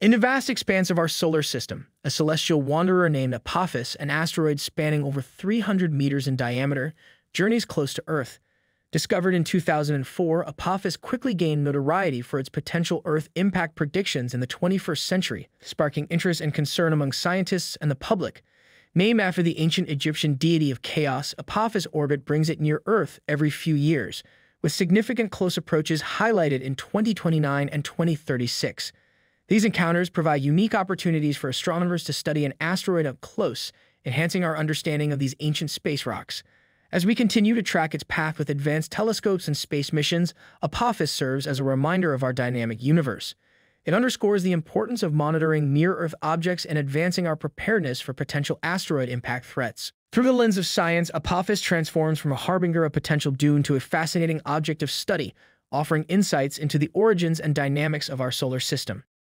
In the vast expanse of our solar system, a celestial wanderer named Apophis, an asteroid spanning over 300 meters in diameter, journeys close to Earth. Discovered in 2004, Apophis quickly gained notoriety for its potential Earth impact predictions in the 21st century, sparking interest and concern among scientists and the public. Named after the ancient Egyptian deity of chaos, Apophis' orbit brings it near Earth every few years, with significant close approaches highlighted in 2029 and 2036. These encounters provide unique opportunities for astronomers to study an asteroid up close, enhancing our understanding of these ancient space rocks. As we continue to track its path with advanced telescopes and space missions, Apophis serves as a reminder of our dynamic universe. It underscores the importance of monitoring near-Earth objects and advancing our preparedness for potential asteroid impact threats. Through the lens of science, Apophis transforms from a harbinger of potential doom to a fascinating object of study, offering insights into the origins and dynamics of our solar system.